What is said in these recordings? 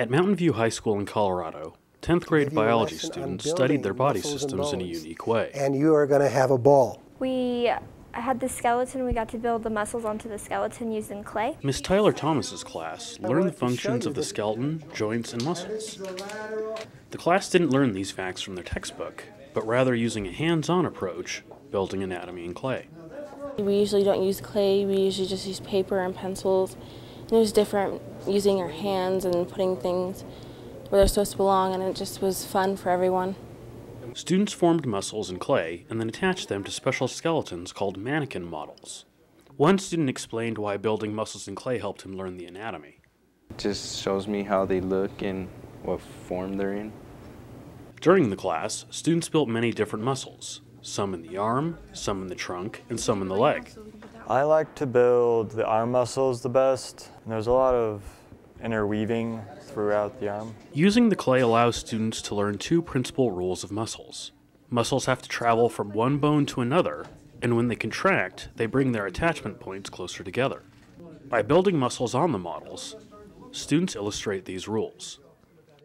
At Mountain View High School in Colorado, 10th grade biology students studied their body systems in a unique way. And you are going to have a ball. We had the skeleton, we got to build the muscles onto the skeleton using clay. Miss Tyler Thomas's class learned the functions of the skeleton, joints, and muscles. The class didn't learn these facts from their textbook, but rather using a hands-on approach, building anatomy in clay. We usually don't use clay, we usually just use paper and pencils. And it was different using our hands and putting things where they're supposed to belong, and it just was fun for everyone. Students formed muscles in clay and then attached them to special skeletons called Maniken models. One student explained why building muscles in clay helped him learn the anatomy. It just shows me how they look and what form they're in. During the class, students built many different muscles, some in the arm, some in the trunk, and some in the leg. I like to build the arm muscles the best. And there's a lot of interweaving throughout the arm. Using the clay allows students to learn two principal rules of muscles. Muscles have to travel from one bone to another, and when they contract, they bring their attachment points closer together. By building muscles on the models, students illustrate these rules.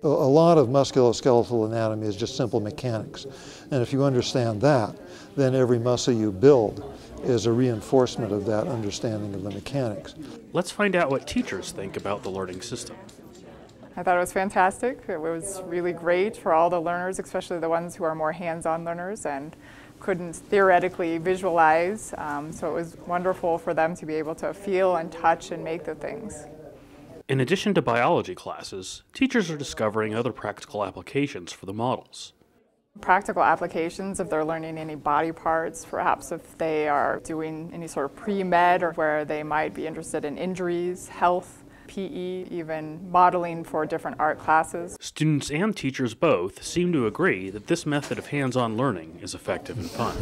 A lot of musculoskeletal anatomy is just simple mechanics. And if you understand that, then every muscle you build is a reinforcement of that understanding of the mechanics. Let's find out what teachers think about the learning system. I thought it was fantastic. It was really great for all the learners, especially the ones who are more hands-on learners and couldn't theoretically visualize. Um, so it was wonderful for them to be able to feel and touch and make the things. In addition to biology classes, teachers are discovering other practical applications for the models. Practical applications if they're learning any body parts, perhaps if they are doing any sort of pre-med or where they might be interested in injuries, health, PE, even modeling for different art classes. Students and teachers both seem to agree that this method of hands-on learning is effective and fun.